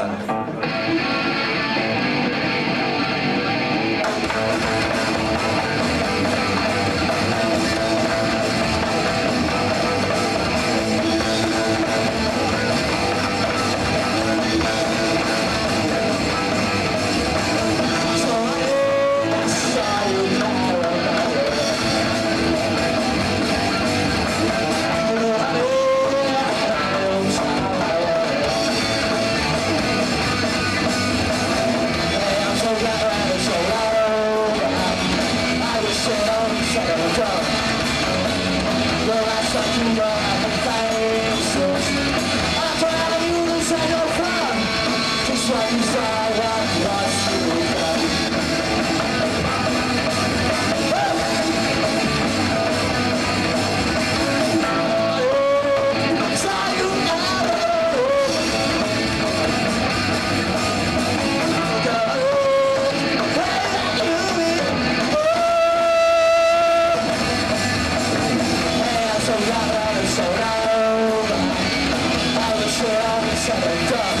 Bye. shut. Girl, I shut you down. shut it down.